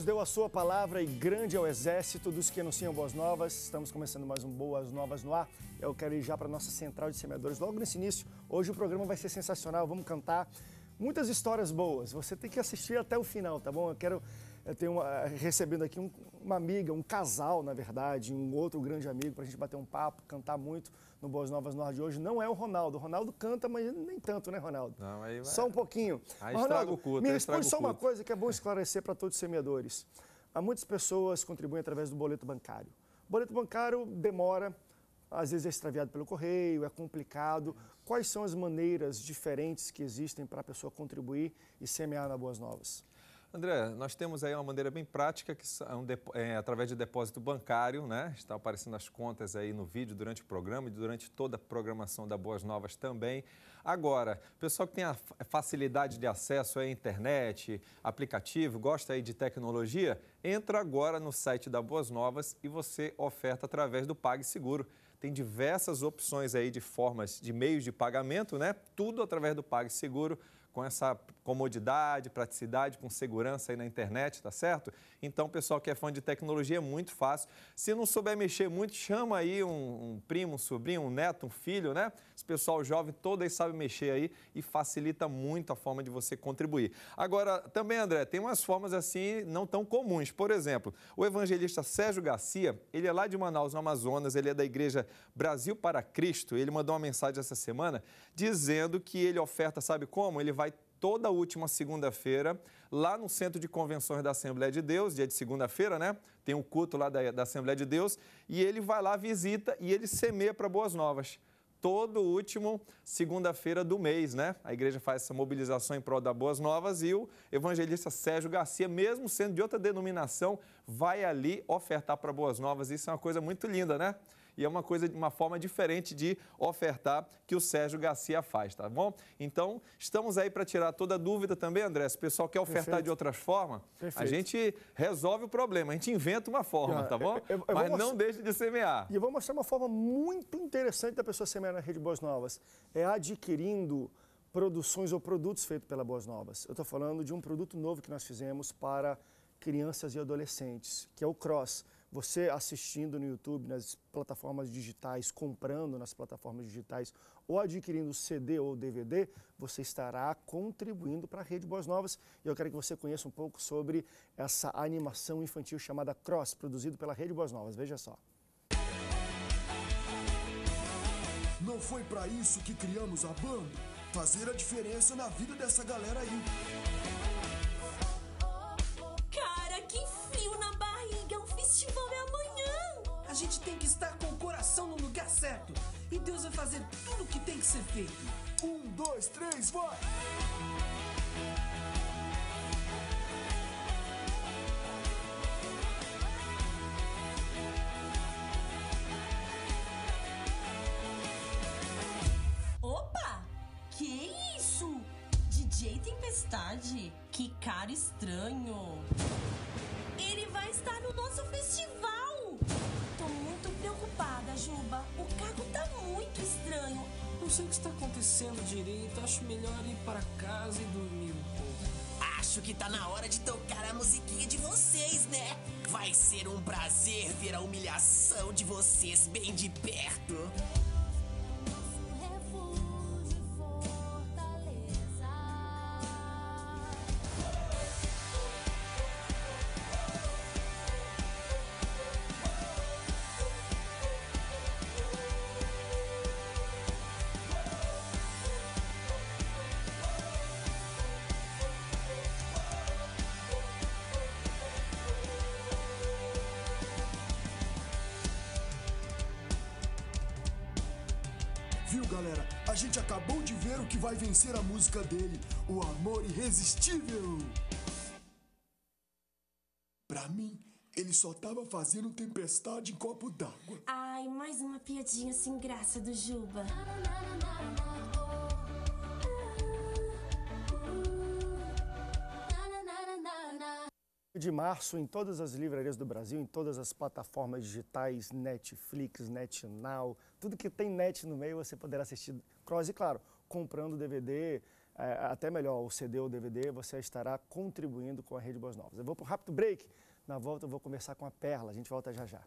Deus deu a sua palavra e grande é o exército dos que anunciam boas novas. Estamos começando mais um Boas Novas no ar. Eu quero ir já para a nossa central de semeadores logo nesse início. Hoje o programa vai ser sensacional, vamos cantar muitas histórias boas. Você tem que assistir até o final, tá bom? Eu quero eu tenho uma, recebendo aqui um, uma amiga, um casal, na verdade, um outro grande amigo para a gente bater um papo, cantar muito no Boas Novas no ar de hoje. Não é o Ronaldo. O Ronaldo canta, mas nem tanto, né, Ronaldo? Não, aí vai... Só um pouquinho. Aí mas, Ronaldo, o culto, me responde só uma coisa que é bom esclarecer para todos os semeadores. Há muitas pessoas contribuem através do boleto bancário. O boleto bancário demora, às vezes é extraviado pelo correio, é complicado. Quais são as maneiras diferentes que existem para a pessoa contribuir e semear na Boas Novas? André, nós temos aí uma maneira bem prática, que é, um, é, através de depósito bancário, né? Está aparecendo as contas aí no vídeo durante o programa e durante toda a programação da Boas Novas também. Agora, pessoal que tem a facilidade de acesso à internet, aplicativo, gosta aí de tecnologia, entra agora no site da Boas Novas e você oferta através do PagSeguro. Tem diversas opções aí de formas, de meios de pagamento, né? Tudo através do PagSeguro com essa comodidade, praticidade, com segurança aí na internet, tá certo? Então, pessoal que é fã de tecnologia é muito fácil. Se não souber mexer muito, chama aí um, um primo, um sobrinho, um neto, um filho, né? Esse pessoal jovem todo aí sabe mexer aí e facilita muito a forma de você contribuir. Agora, também, André, tem umas formas assim não tão comuns. Por exemplo, o evangelista Sérgio Garcia, ele é lá de Manaus, no Amazonas, ele é da igreja Brasil para Cristo. Ele mandou uma mensagem essa semana dizendo que ele oferta, sabe como? Ele vai toda última segunda-feira, lá no Centro de Convenções da Assembleia de Deus, dia de segunda-feira, né? Tem um culto lá da, da Assembleia de Deus, e ele vai lá, visita e ele semeia para Boas Novas. Todo último segunda-feira do mês, né? A igreja faz essa mobilização em prol da Boas Novas e o evangelista Sérgio Garcia, mesmo sendo de outra denominação, vai ali ofertar para Boas Novas. Isso é uma coisa muito linda, né? E é uma coisa, uma forma diferente de ofertar que o Sérgio Garcia faz, tá bom? Então, estamos aí para tirar toda dúvida também, André. Se o pessoal quer ofertar Perfeito. de outras formas, Perfeito. a gente resolve o problema, a gente inventa uma forma, tá bom? Eu, eu, Mas não deixe de semear. E eu vou mostrar uma forma muito interessante da pessoa semear na Rede Boas Novas. É adquirindo produções ou produtos feitos pela Boas Novas. Eu estou falando de um produto novo que nós fizemos para crianças e adolescentes, que é o Cross você assistindo no YouTube, nas plataformas digitais, comprando nas plataformas digitais ou adquirindo CD ou DVD, você estará contribuindo para a Rede Boas Novas. E eu quero que você conheça um pouco sobre essa animação infantil chamada Cross, produzido pela Rede Boas Novas. Veja só. Não foi para isso que criamos a banda? Fazer a diferença na vida dessa galera aí. Gente tem que estar com o coração no lugar certo. E Deus vai fazer tudo o que tem que ser feito. Um, dois, três, vai! Opa! Que isso? DJ Tempestade? Que cara estranho. Ele vai estar no nosso festival. Juba. O carro tá muito estranho. Não sei o que está acontecendo direito. Acho melhor ir para casa e dormir um pouco. Acho que tá na hora de tocar a musiquinha de vocês, né? Vai ser um prazer ver a humilhação de vocês bem de perto. Galera, a gente acabou de ver o que vai vencer a música dele, o amor irresistível. Pra mim, ele só tava fazendo tempestade em copo d'água. Ai, mais uma piadinha sem graça do Juba. De março em todas as livrarias do Brasil, em todas as plataformas digitais, Netflix, NetNow, tudo que tem net no meio você poderá assistir Cross e, claro, comprando DVD, é, até melhor, o CD ou DVD, você estará contribuindo com a Rede Boas Novas. Eu vou para um rápido break. Na volta eu vou conversar com a Perla. A gente volta já já.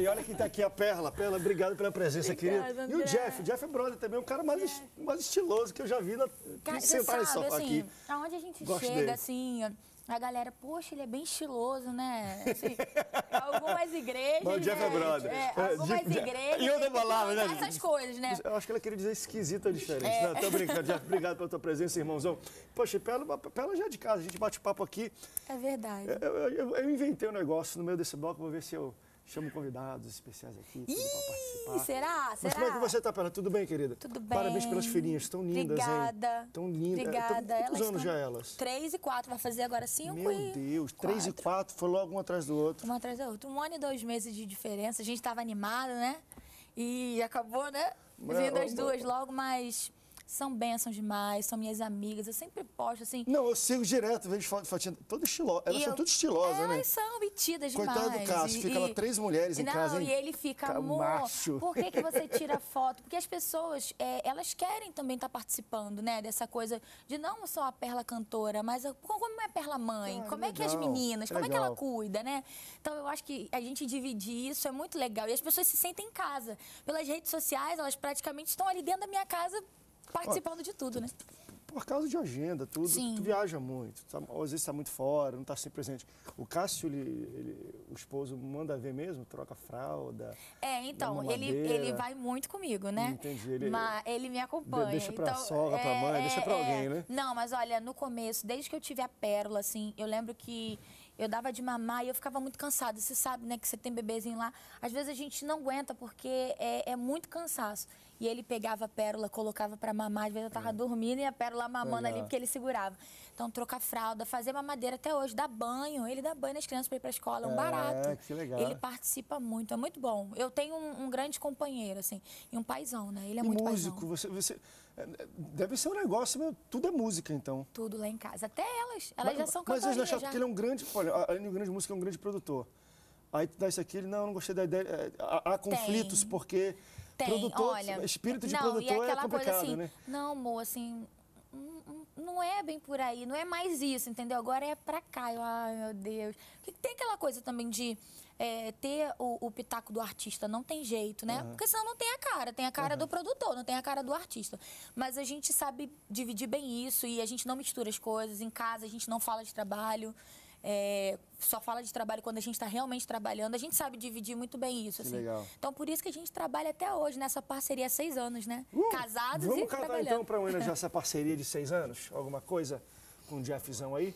E olha quem está aqui, a Perla. Perla, obrigado pela presença, Obrigada, querida. E André. o Jeff, o Jeff é brother também, um cara mais, es- mais estiloso que eu já vi na, Cara, sentar nesse sofá assim, aqui. aonde a gente Gosto chega, dele. assim, a galera, poxa, ele é bem estiloso, né? Assim, algumas igrejas. Mas o Jeff né? é brother. É, É, algumas de- igrejas. e outra palavra, né? Essas coisas, né? Eu acho que ela queria dizer esquisita diferente. É. Não, tô brincando, Jeff. Obrigado pela tua presença, irmãozão. Poxa, Perla, Perla já é de casa, a gente bate papo aqui. É verdade. Eu- eu- eu inventei um negócio no meio desse bloco, vou ver se eu chamo convidados especiais aqui pra participar. Ih, será? Mas Será? como é que você tá, Perla? Tudo bem, querida? Tudo bem. Parabéns pelas filhinhas, tão lindas, Obrigada. hein? Tão lindas. Obrigada. Tão, quantos Elas anos já elas? Três e quatro, vai fazer agora cinco Meu e... Deus, três e quatro. foi logo um atrás do outro. Uma atrás da outra. Um ano e dois meses de diferença. A gente tava animada, né? E acabou, né? Vindo as duas logo, mas são bênçãos demais, são minhas amigas. Eu sempre posto assim. Não, eu sigo direto, vejo foto, fotinha, toda estilosa. Elas E são eu- tudo estilosas, elas né? são metidas demais. Coitado do Cássio, fica lá três mulheres em não, casa, hein? e ele fica, Ca- amor, macho." por que, que você tira foto? Porque as pessoas, é, elas querem também estar participando, né? Dessa coisa de não só a Perla cantora, mas a- como é a Perla mãe? Ah, como é que as legal, meninas, como é que ela legal. cuida, né? Então eu acho que a gente dividir isso é muito legal. E as pessoas se sentem em casa. Pelas redes sociais, elas praticamente estão ali dentro da minha casa participando de tudo, né? Por causa de agenda, tudo. Sim. Tu viaja muito, tá- às vezes está muito fora, não está sempre presente. O Cássio, ele, ele- o esposo, manda ver mesmo, troca fralda. É, então, ele, ele vai muito comigo, né? Entendi, ele- Mas ele me acompanha. deixa pra então, sogra, pra mãe, deixa pra alguém, né? Não, mas olha, no começo, desde que eu tive a pérola, assim, eu lembro que eu dava de mamar e eu ficava muito cansada. Você sabe, né, que você tem bebezinho lá. Às vezes a gente não aguenta porque é, é muito cansaço. E ele pegava a pérola, colocava pra mamar. Às vezes eu tava dormindo e a pérola mamando Legal. ali porque ele segurava. Então, trocar fralda, fazer mamadeira até hoje, dar banho. Ele dá banho nas crianças pra ir pra escola, é um É, barato. que legal. Ele participa muito, é muito bom. Eu tenho um, um grande companheiro, assim, e um paizão, né? Ele é e muito músico, paizão. você, você- é, deve ser um negócio, meu, tudo é música, então. Tudo lá em casa. Até elas. Elas mas, já são Mas eles já. porque ele é um grande, olha, além de um grande músico, é um grande produtor. Aí tu dá isso aqui, ele, não, não gostei da ideia. É, Há, há conflitos, porque Tem, produtor, olha. espírito de não, produtor e é aquela complicado, coisa assim, né? não, amor, assim, não é bem por aí, não é mais isso, entendeu? Agora é pra cá. Eu, ai, meu Deus. Tem aquela coisa também de é, ter o, o pitaco do artista, não tem jeito, né? Porque senão não tem a cara, tem a cara do produtor, não tem a cara do artista. Mas a gente sabe dividir bem isso e a gente não mistura as coisas. Em casa a gente não fala de trabalho. É, só fala de trabalho quando a gente está realmente trabalhando. A gente sabe dividir muito bem isso. Que assim. legal. Então, por isso que a gente trabalha até hoje nessa parceria há seis anos, né? Uh, Casados Vamos e cantar trabalhando. então para homenagear essa parceria de seis anos? Alguma coisa com o Jeffzão aí?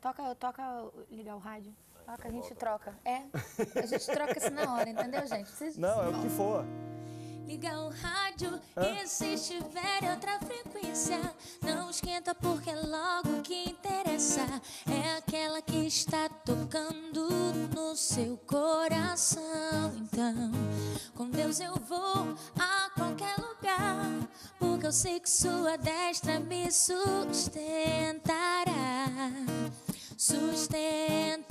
Toca, toca, ligar o rádio. Toca, a gente troca. É, a gente troca isso na hora, entendeu, gente? Vocês- Não, é o que for. Liga o rádio e se estiver em outra frequência, não esquenta porque logo o que interessa é aquela que está tocando no seu coração. Então, com Deus eu vou a qualquer lugar, porque eu sei que sua destra me sustentará. Sustentará.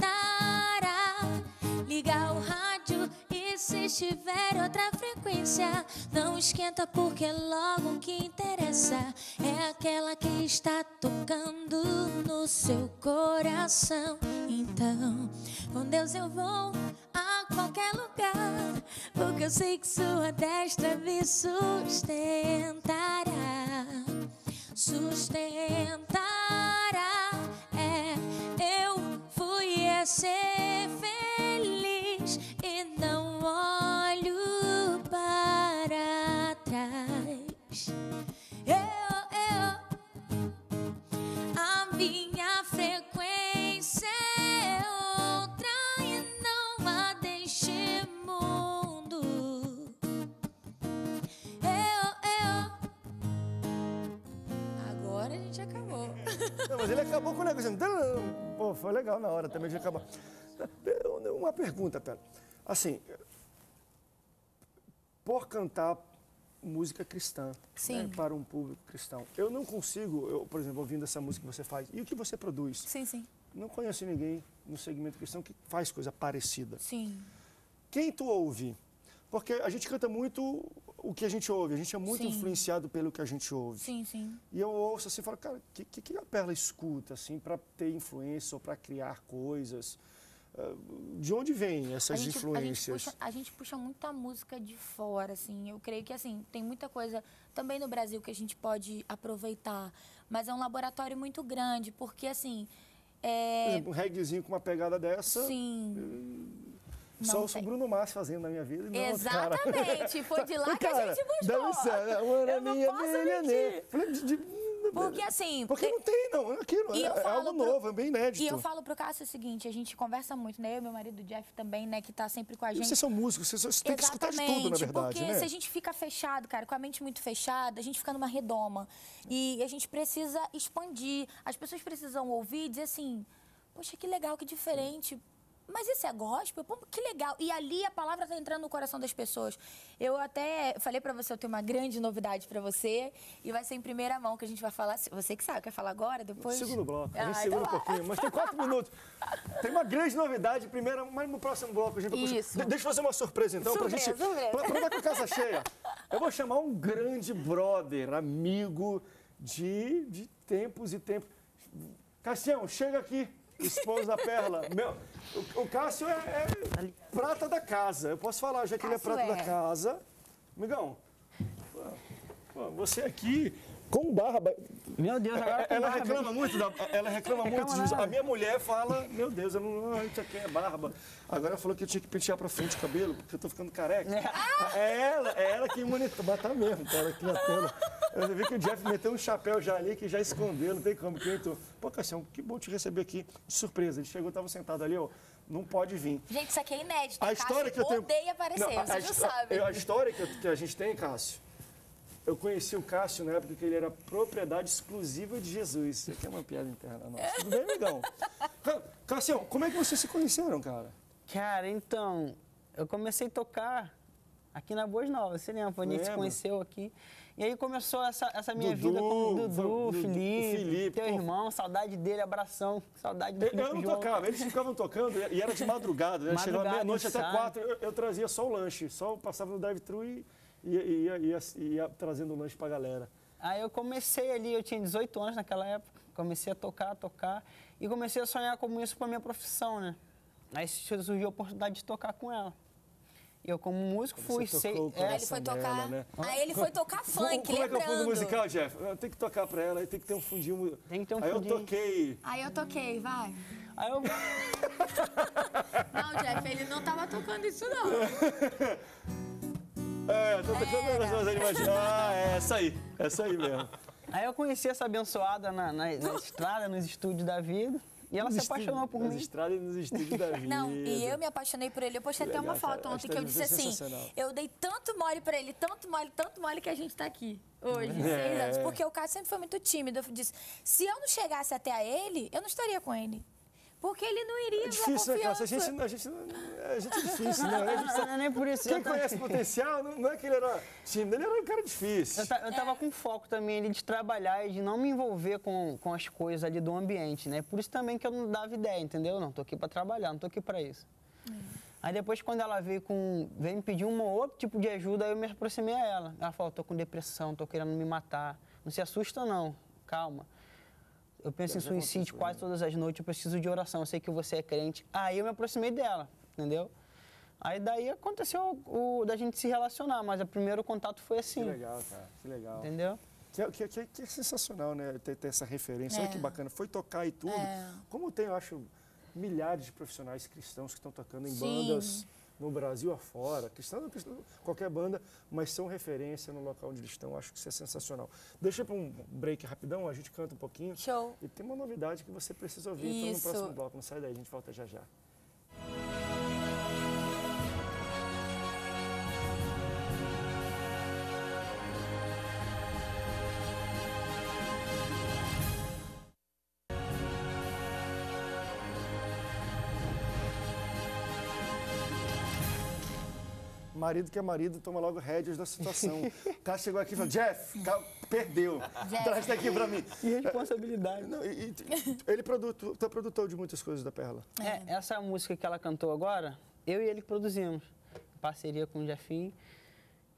Liga o rádio se estiver em outra frequência, não esquenta porque logo o que interessa é aquela que está tocando no seu coração. Então, com Deus eu vou a qualquer lugar, porque eu sei que sua destra me sustentará. Sustentará. É, eu fui a ser feliz mas ele acabou com o negócio. Pô, foi legal na hora também de acabar. Uma pergunta, pera. Assim, por cantar música cristã né, para um público cristão. Eu não consigo, eu, por exemplo, ouvindo essa música que você faz e o que você produz, Sim, sim. não conheço ninguém no segmento cristão que faz coisa parecida. Sim. Quem tu ouve? Porque a gente canta muito o que a gente ouve, a gente é muito Sim. influenciado pelo que a gente ouve. Sim, sim. E eu ouço assim e falo, cara, o que, que, a Perla escuta assim para ter influência ou para criar coisas? Ah, De onde vêm essas a gente, A gente, influências? puxa, a gente puxa muita música de fora, assim. Eu creio que, assim, tem muita coisa também no Brasil que a gente pode aproveitar. Mas é um laboratório muito grande, porque, assim... Por É, exemplo, um reggaezinho com uma pegada dessa, sim. Só o. Bruno Mars fazendo na minha vida. e não, cara. Exatamente, foi de lá que a Cara, gente buscou. Ser, né? Eu não minha posso mentir. né? Falei, de- de- Porque, assim... Porque não tem, não. É aquilo, E é, eu é algo pro- novo, é bem inédito. E eu falo pro Cássio o seguinte, a gente conversa muito, né? Eu e meu marido, Jeff, também, né? Que tá sempre com a E gente. vocês são músicos, vocês, vocês têm que escutar de tudo, na verdade, porque né? se a gente fica fechado, cara, com a mente muito fechada, a gente fica numa redoma. E a gente precisa expandir. As pessoas precisam ouvir e dizer assim, poxa, que legal, que diferente. Mas esse é gospel? Pô, que legal. E ali a palavra tá entrando no coração das pessoas. Eu até falei pra você, eu tenho uma grande novidade pra você. E vai ser em primeira mão que a gente vai falar. Você que sabe, quer falar agora, depois? Segundo bloco, a gente Ah, segura um pouquinho, mas tem quatro minutos. Tem uma grande novidade, primeira, mas no próximo bloco a gente vai. Isso. De- Deixa eu fazer uma surpresa então, pra Surpresa, gente. surpresa. Pra, pra dar com a casa cheia. Eu vou chamar um grande brother, amigo de, de tempos e tempos. Cassião, chega aqui, esposo da Perla. Meu, o, o Cássio é, é prata da casa. Eu posso falar, já que ele é Cássio prata da é. casa. Amigão, pô, você aqui com barba. Meu Deus, agora com Ela barba, reclama muito, da, ela reclama muito Reclama disso. nada. A minha mulher fala, meu Deus, eu não, não isso aqui é barba. Agora ela falou que eu tinha que pentear pra frente o cabelo, porque eu tô ficando careca. É ela, é ela que monitora. Mas tá mesmo, cara, aqui na tela. Eu vi que o Jeff meteu um chapéu já ali, que já escondeu, não tem como. Que tô... Pô, Cassião, que bom te receber aqui. De surpresa. Ele chegou, tava sentado ali, ó. Não pode vir. Gente, isso aqui é inédito. A Cássio história que eu tenho. odeia aparecer, Não, a- vocês a, sabem. A história que, eu- que a gente tem, Cássio. Eu conheci o Cássio na época que ele era propriedade exclusiva de Jesus. Isso aqui é uma piada interna nossa. Tudo bem, amigão? Cá- Cássio, como é que vocês se conheceram, cara? Cara, então, eu comecei a tocar aqui na Boas Novas, você lembra? A gente se conheceu aqui. E aí começou essa, essa minha Dudu, vida com o Dudu, Felipe, Felipe, teu pô. irmão, saudade dele, abração, saudade do Eu, Felipe eu não João. tocava, eles ficavam tocando e era de madrugada, né? Chegava Madrugada, meia-noite até quatro, eu, eu trazia só o lanche, só passava no drive-thru e ia, ia, ia, ia trazendo lanche pra galera. Aí eu comecei ali, eu tinha 18 anos naquela época, comecei a tocar, tocar, e comecei a sonhar como isso pra minha profissão, né? Aí surgiu a oportunidade de tocar com ela. E eu, como músico, fui, sei... é, Aí ele foi tocar. nela, né? Aí ele foi tocar funk, Como, como é que é o fundo lembrando. musical, Jeff? Eu tenho que tocar pra ela, aí tem que ter um fundinho. Tem que ter um aí fundinho. eu toquei. Aí eu toquei, vai. Aí eu... Não, Jeff, ele não tava tocando isso, não. É, tô tocando as duas animações. Ah, é essa aí. Essa aí mesmo. Aí eu conheci essa abençoada na, na, na estrada, nos estúdios da vida. E ela se Nos apaixonou estúdios- por Nas mim. estradas e nos estúdios da vida. Não, e eu me apaixonei por ele. Eu postei até uma foto cara. ontem que eu disse assim: é eu dei tanto mole pra ele, tanto mole, tanto mole que a gente tá aqui hoje, seis É. anos. Porque o cara sempre foi muito tímido. Eu disse: se eu não chegasse até a ele, eu não estaria com ele. Porque ele não iria É difícil, né, Cássio? A gente, a, gente, a gente é difícil, né? A gente Não, não é nem por isso. Quem ta- conhece potencial, não, não é que ele era tímido, ele era um cara difícil. eu, ta- eu tava com foco também ali de trabalhar e de não me envolver com, com as coisas ali do ambiente, né? Por isso também que eu não dava ideia, entendeu? Não, tô aqui pra trabalhar, não tô aqui pra isso. Aí depois, quando ela veio, com, veio me pedir um outro tipo de ajuda, aí eu me aproximei a ela. Ela falou, tô com depressão, tô querendo me matar. Não se assusta não, calma. Eu penso em suicídio quase todas as noites, eu preciso de oração, eu sei que você é crente. Aí eu me aproximei dela, entendeu? Aí daí aconteceu o, da gente se relacionar, mas o primeiro contato foi Que assim, legal, cara. Que legal. entendeu? Que, é- que, que, que é sensacional, né? Ter, ter essa referência. Olha É. que bacana. Foi tocar e tudo. É. Como tem, eu acho, milhares de profissionais cristãos que estão tocando em Sim. bandas no Brasil afora. Cristão, cristão, qualquer banda, mas são referência no local onde eles estão. Acho que isso é sensacional. Deixa para um break rapidão, a gente canta um pouquinho. Show. E tem uma novidade que você precisa ouvir então, no Isso. próximo bloco. Não sai daí, a gente volta já já. Marido que é marido toma logo rédeas da situação. O cara chegou aqui e falou, Jeff, perdeu. Jeff. Traz isso aqui pra mim. Irresponsabilidade. Não, e- e- ele é produto, é produtor de muitas coisas da Perla. É, essa música que ela cantou agora, eu e ele produzimos, em parceria com o Jefinho.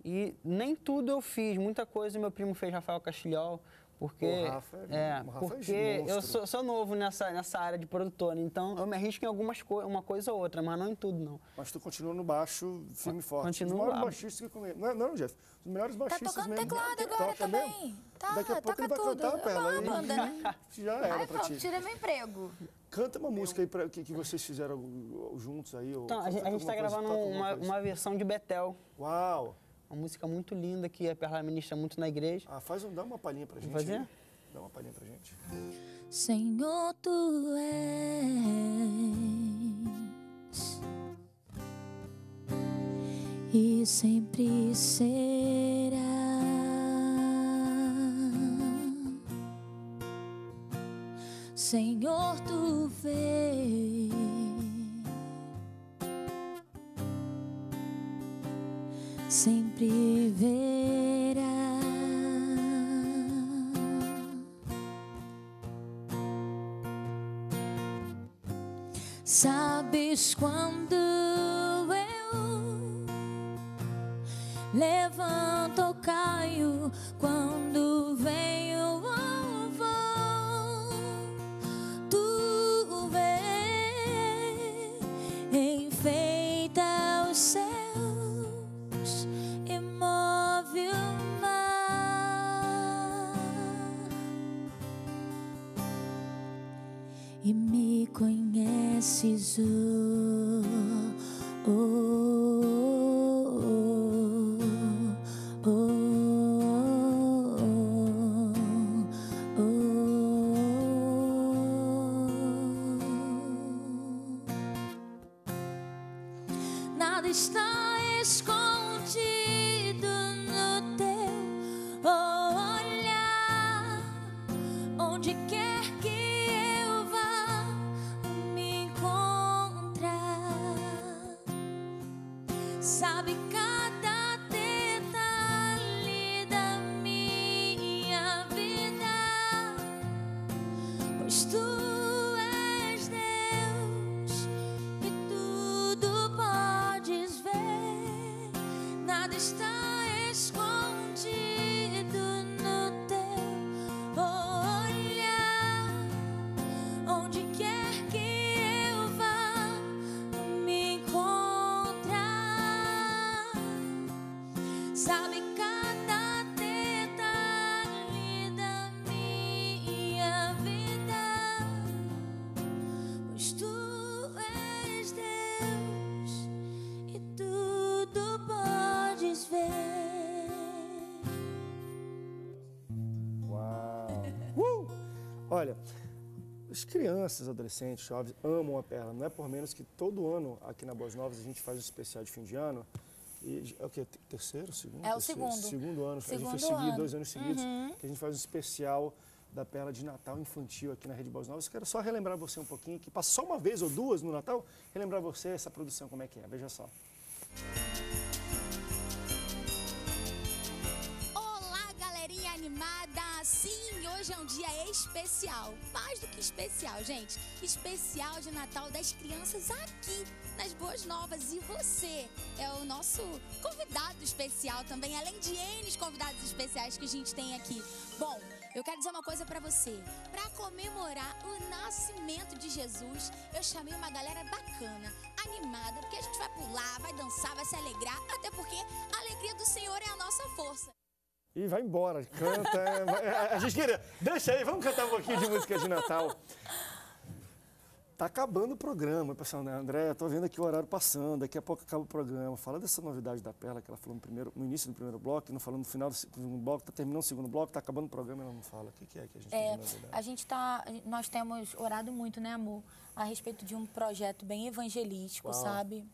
E nem tudo eu fiz, muita coisa meu primo fez, Rafael Castilhol, porque O Rafa é- é, o Rafa é porque eu monstro. sou, sou novo nessa, nessa área de produtor, então eu me arrisco em algumas coisas, uma coisa ou outra, mas não em tudo não. Mas tu continua no baixo, firme e forte. Continuo Os maiores lá. baixistas que eu conheço. Não, é- não, Jeff. Os melhores Tá baixistas tocando mesmo. teclado agora toca mesmo. também. Tá, Daqui a pouco toca ele vai tudo. cantar, É Perla. uma aí banda, né? Já era Ai, pra pronto, ti. tira meu emprego. Canta uma música aí pra, que, que vocês fizeram juntos aí. ou Então, a gente, a gente tá gravando uma, uma versão de Betel, Uau! Uma música muito linda que a Perla ministra muito na igreja. Ah, faz um, dá uma palhinha pra gente. fazer? aí. Dá uma palhinha pra gente. Senhor, tu és e sempre será. Senhor, tu vês sempre verá. Sabes quando Olha, as crianças, adolescentes, jovens amam a Perla. Não é por menos que todo ano aqui na Boas Novas a gente faz um especial de fim de ano. E é o quê? Terceiro, segundo? É o terceiro, segundo. Segundo ano. a gente Segundo fez seguido, ano. dois anos seguidos, Uhum. que a gente faz um especial da Perla de Natal infantil aqui na Rede Boas Novas. Quero só relembrar você um pouquinho, que passa só uma vez ou duas no Natal, relembrar você essa produção, como é que é. Veja só. Olá, hoje é um dia especial. Mais do que especial, gente. Especial de Natal das crianças aqui nas Boas Novas. E você é o nosso convidado especial também, além de N convidados especiais que a gente tem aqui. Bom, eu quero dizer uma coisa pra você. Pra comemorar o nascimento de Jesus, eu chamei uma galera bacana, animada, porque a gente vai pular, vai dançar, vai se alegrar, até porque a alegria do Senhor é a nossa força. E vai embora, canta. é, é, a gente queria. Deixa aí, vamos cantar um pouquinho de música de Natal. Tá acabando o programa, pessoal, né? André, tô vendo aqui o horário passando, daqui a pouco acaba o programa. Fala dessa novidade da Perla que ela falou no, primeiro, no início do primeiro bloco, não falou no final do segundo bloco, tá terminando o segundo bloco, tá acabando o programa e ela não fala. O que, que é que a gente tem É, novidade? a gente tá, nós temos orado muito, né, amor, a respeito de um projeto bem evangelístico, Uau. sabe?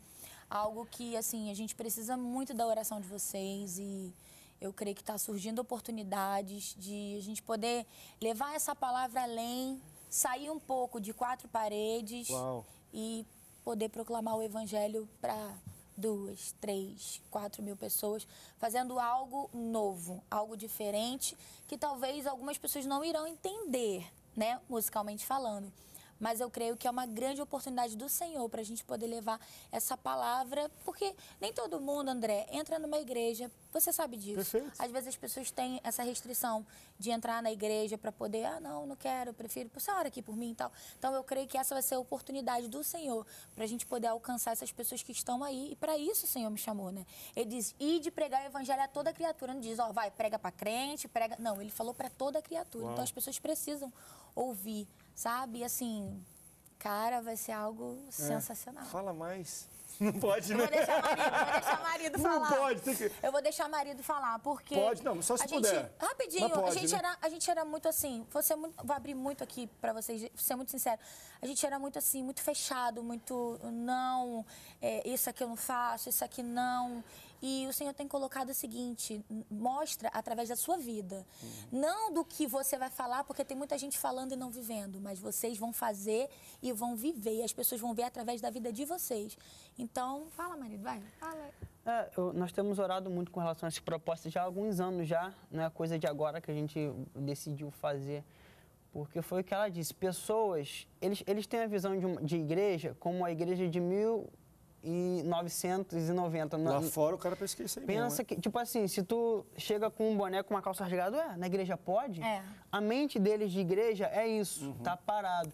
Algo que, assim, a gente precisa muito da oração de vocês e eu creio que está surgindo oportunidades de a gente poder levar essa palavra além, sair um pouco de quatro paredes Uau. e poder proclamar o evangelho para duas, três, quatro mil pessoas fazendo algo novo, algo diferente, que talvez algumas pessoas não irão entender, né, musicalmente falando mas eu creio que é uma grande oportunidade do Senhor para a gente poder levar essa palavra, porque nem todo mundo, André, entra numa igreja, você sabe disso. Perfeito. Às vezes as pessoas têm essa restrição de entrar na igreja para poder, ah, não, não quero, eu prefiro, você ora aqui por mim e tal. Então eu creio que essa vai ser a oportunidade do Senhor para a gente poder alcançar essas pessoas que estão aí, e para isso o Senhor me chamou, né? Ele diz, e de pregar o evangelho a toda criatura, não diz, ó, vai, prega para crente, prega. Não, ele falou para toda criatura. Uau. Então as pessoas precisam ouvir sabe? Assim, cara, vai ser algo É. sensacional. Fala mais. Não pode, Eu né? vou deixar marido, vou deixar marido Não falar. pode, tem que- Eu vou deixar marido falar, porque. Pode, não, só se a gente- puder. Rapidinho, Mas pode, a, gente né? era, a gente era muito assim, vou, ser muito, vou abrir muito aqui pra vocês, vou ser muito sincero. A gente era muito assim, muito fechado, muito não, é, isso aqui eu não faço, isso aqui não. E o Senhor tem colocado o seguinte: mostra através da sua vida. Uhum. Não do que você vai falar, porque tem muita gente falando e não vivendo, mas vocês vão fazer e vão viver. E as pessoas vão ver através da vida de vocês. Então, fala, marido, vai. Fala. É, eu- nós temos orado muito com relação a essa proposta já há alguns anos já, não é coisa de agora que a gente decidiu fazer. Porque foi o que ela disse, pessoas, eles, eles têm a visão de, uma- de igreja como a igreja de 1990. Lá Na- fora o cara pesquisa isso aí Pensa mesmo, né? que, tipo assim, se tu chega com um boné com uma calça rasgada, ué, na igreja pode? É. A mente deles de igreja é isso, tá parado.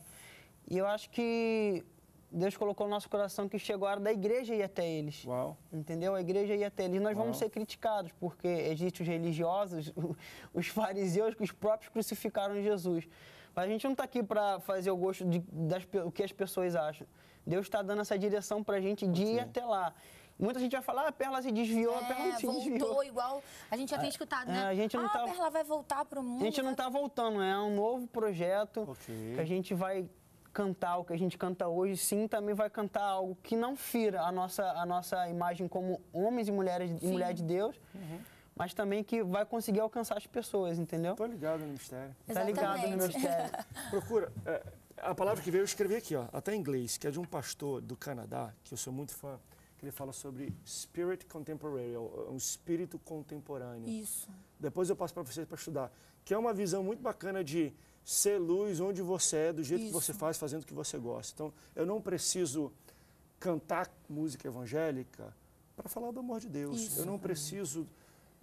E eu acho que Deus colocou no nosso coração que chegou a hora da igreja ir até eles. Uau. Entendeu? A igreja ia até eles. Nós vamos Uau. ser criticados, porque existem os religiosos, os fariseus que os próprios crucificaram Jesus. Mas a gente não está aqui para fazer o gosto de, das, o que as pessoas acham. Deus está dando essa direção para a gente de ir até lá. Muita gente vai falar, ah, a Perla se desviou, a Perla não É, se voltou desviou. igual a gente já tem escutado, é, né? a gente não ah, tá- a Perla vai voltar pro mundo. A gente não vai- está voltando, é um novo projeto Ok. que a gente vai cantar o que a gente canta hoje, sim, também vai cantar algo que não fira a nossa, a nossa imagem como homens e mulheres e mulher de Deus, mas também que vai conseguir alcançar as pessoas, entendeu? Tô ligado no mistério. Tá ligado no Exatamente. mistério. Procura. é, a palavra que veio eu escrevi aqui, ó, até em inglês, que é de um pastor do Canadá, que eu sou muito fã, que ele fala sobre spirit contemporary, um espírito contemporâneo. Isso. Depois eu passo para vocês para estudar, que é uma visão muito bacana de ser luz onde você é, do jeito que você Isso. faz, fazendo o que você gosta. Então, eu não preciso cantar música evangélica para falar do amor de Deus. Isso. Eu não preciso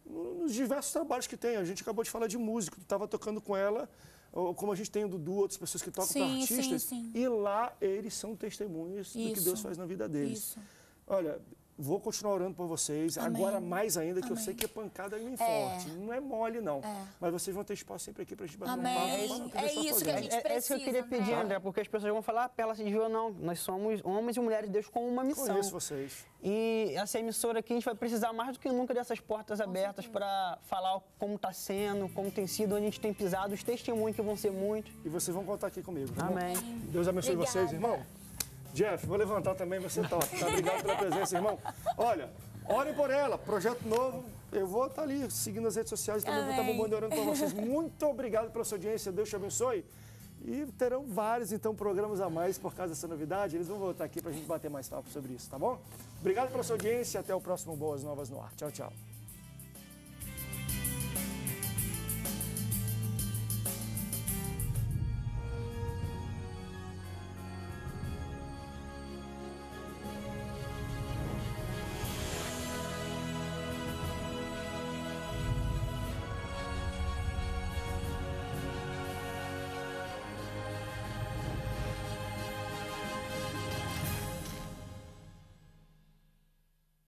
no- nos diversos trabalhos que tem. A gente acabou de falar de música, tu estava tocando com ela, como a gente tem o Dudu, outras pessoas que tocam com Sim, sim, artistas, sim. e lá eles são testemunhas do que Isso. Deus faz na vida deles. Isso. Olha, vou continuar orando por vocês, Amém. agora mais ainda, que eu Amém. sei que é pancada bem É. forte. Não é mole, não. É. Mas vocês vão ter espaço sempre aqui para a gente bater Amém. um papo. É é isso que a gente. gente É, é isso que eu queria precisa, pedir, né? André, porque as pessoas vão falar, ah, Perla se desviou, não. Nós somos homens e mulheres de Deus com uma missão. Conheço vocês. E essa emissora aqui, a gente vai precisar mais do que nunca dessas portas abertas para falar como está sendo, como tem sido, onde a gente tem pisado, os testemunhos que vão ser muitos. E vocês vão contar aqui comigo, tá bom? Amém. Deus abençoe Obrigada. vocês, irmão. Jeff, vou levantar também, você top. Tá? Obrigado pela presença, irmão. Olha, orem por ela, projeto novo. Eu vou estar ali seguindo as redes sociais, também vou estar Amém. bombando e orando por vocês. Muito obrigado pela sua audiência, Deus te abençoe. E terão vários, então, programas a mais por causa dessa novidade. Eles vão voltar aqui para a gente bater mais papo sobre isso, tá bom? Obrigado pela sua audiência, até o próximo Boas Novas no Ar. Tchau, tchau.